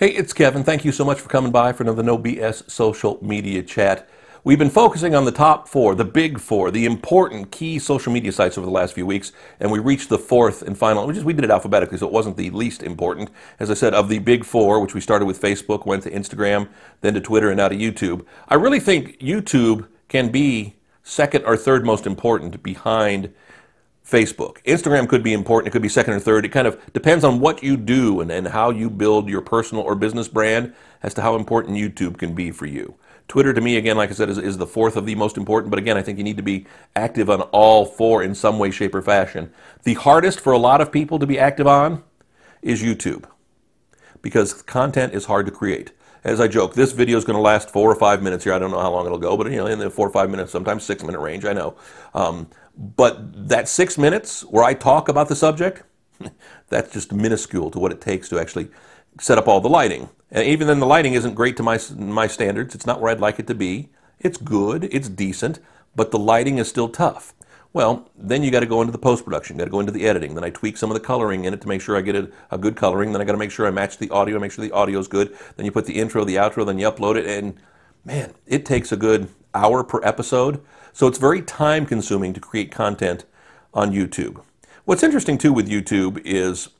Hey, it's Kevin. Thank you so much for coming by for another No BS social media chat. We've been focusing on the top four, the big four, the important key social media sites over the last few weeks, and we reached the fourth and final. We just we did it alphabetically, so it wasn't the least important. As I said, of the big four, which we started with Facebook, went to Instagram, then to Twitter, and now to YouTube. I really think YouTube can be second or third most important behind Facebook. Instagram could be important, it could be second or third. It kind of depends on what you do and, and how you build your personal or business brand as to how important YouTube can be for you. Twitter, to me, again, like I said, is, is the fourth of the most important. But again, I think you need to be active on all four in some way, shape, or fashion. The hardest for a lot of people to be active on is YouTube because content is hard to create. As I joke, this video is going to last four or five minutes here. I don't know how long it'll go, but you know, in the four or five minutes, sometimes six minute range, I know. Um, but that six minutes where I talk about the subject, that's just minuscule to what it takes to actually set up all the lighting. And even then, the lighting isn't great to my, my standards. It's not where I'd like it to be. It's good, it's decent, but the lighting is still tough. Well, then you got to go into the post production, got to go into the editing. Then I tweak some of the coloring in it to make sure I get a, a good coloring. Then I got to make sure I match the audio, make sure the audio is good. Then you put the intro, the outro, then you upload it, and man, it takes a good hour per episode. So it's very time consuming to create content on YouTube. What's interesting too with YouTube is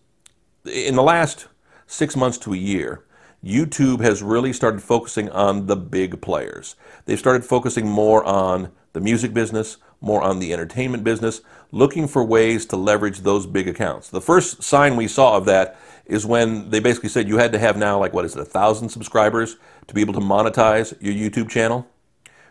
in the last six months to a year, YouTube has really started focusing on the big players. They've started focusing more on the music business, more on the entertainment business, looking for ways to leverage those big accounts. The first sign we saw of that is when they basically said you had to have now, like, what is it, a thousand subscribers to be able to monetize your YouTube channel.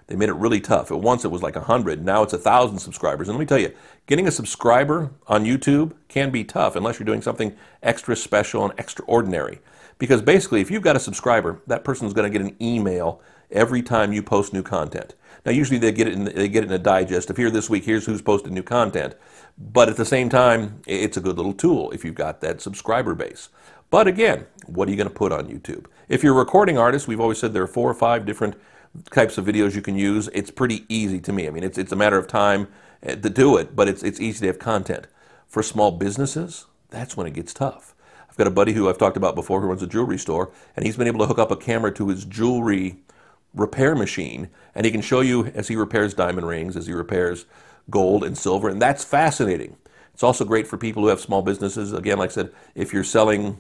They made it really tough. At once it was like a 100, now it's a 1,000 subscribers. And let me tell you, getting a subscriber on YouTube can be tough unless you're doing something extra special and extraordinary. Because basically, if you've got a subscriber, that person's going to get an email every time you post new content. Now, usually they get it in, they get it in a digest. If here this week, here's who's posted new content. But at the same time, it's a good little tool if you've got that subscriber base. But again, what are you going to put on YouTube? If you're a recording artist, we've always said there are four or five different types of videos you can use. It's pretty easy to me. I mean, it's, it's a matter of time eh, to do it, but it's, it's easy to have content. For small businesses, that's when it gets tough. I've got a buddy who I've talked about before who runs a jewelry store, and he's been able to hook up a camera to his jewelry repair machine, and he can show you as he repairs diamond rings, as he repairs gold and silver, and that's fascinating. It's also great for people who have small businesses. Again, like I said, if you're selling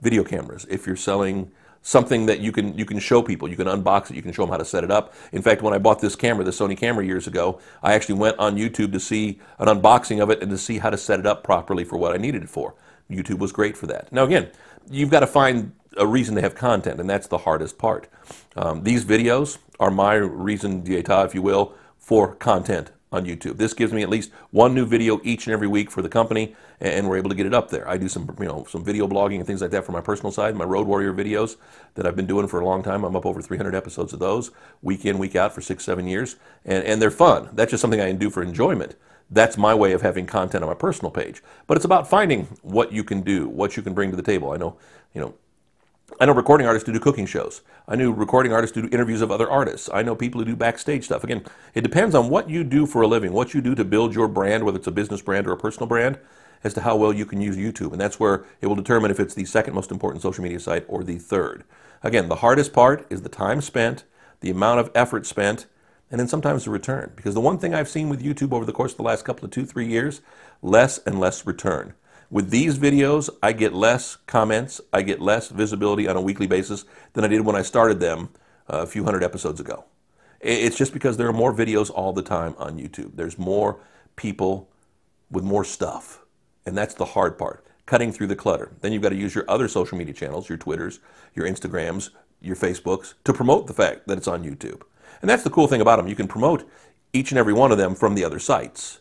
video cameras, if you're selling something that you can you can show people. You can unbox it. You can show them how to set it up. In fact, when I bought this camera, the Sony camera years ago, I actually went on YouTube to see an unboxing of it and to see how to set it up properly for what I needed it for. YouTube was great for that. Now again, you've got to find a reason to have content, and that's the hardest part. Um, these videos are my reason d'etat, if you will, for content on YouTube. This gives me at least one new video each and every week for the company, and we're able to get it up there. I do some, you know, some video blogging and things like that for my personal side. My Road Warrior videos that I've been doing for a long time. I'm up over 300 episodes of those, week in, week out for six, seven years, and, and they're fun. That's just something I can do for enjoyment. That's my way of having content on my personal page. But it's about finding what you can do, what you can bring to the table. I know, you know, I know recording artists who do cooking shows. I know recording artists who do interviews of other artists. I know people who do backstage stuff. Again, it depends on what you do for a living, what you do to build your brand, whether it's a business brand or a personal brand, as to how well you can use YouTube. And that's where it will determine if it's the second most important social media site or the third. Again, the hardest part is the time spent, the amount of effort spent, and then sometimes the return. Because the one thing I've seen with YouTube over the course of the last couple of two, three years, less and less return. With these videos, I get less comments, I get less visibility on a weekly basis than I did when I started them uh, a few hundred episodes ago. It's just because there are more videos all the time on YouTube. There's more people with more stuff. And that's the hard part, cutting through the clutter. Then you've got to use your other social media channels, your Twitters, your Instagrams, your Facebooks, to promote the fact that it's on YouTube. And that's the cool thing about them. You can promote each and every one of them from the other sites.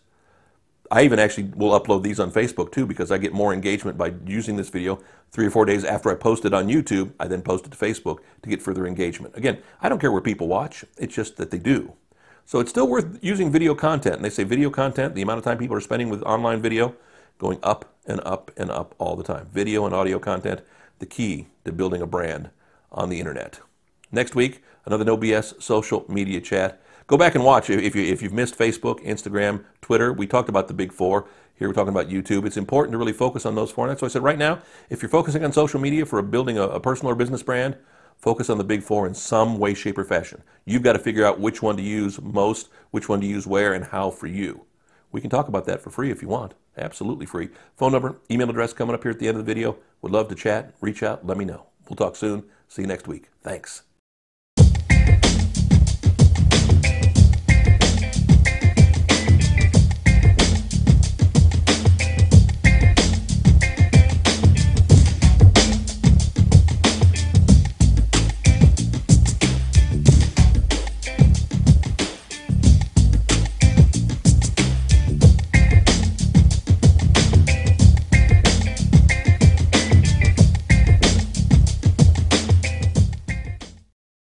I even actually will upload these on Facebook too because I get more engagement by using this video three or four days after I post it on YouTube. I then post it to Facebook to get further engagement. Again, I don't care where people watch, it's just that they do. So it's still worth using video content. And they say video content, the amount of time people are spending with online video, going up and up and up all the time. Video and audio content, the key to building a brand on the internet. Next week, another No BS social media chat. Go back and watch if, you, if you've missed Facebook, Instagram, Twitter. We talked about the big four. Here we're talking about YouTube. It's important to really focus on those four. And that's why I said right now, if you're focusing on social media for building a, a personal or business brand, focus on the big four in some way, shape, or fashion. You've got to figure out which one to use most, which one to use where, and how for you. We can talk about that for free if you want. Absolutely free. Phone number, email address coming up here at the end of the video. Would love to chat. Reach out. Let me know. We'll talk soon. See you next week. Thanks.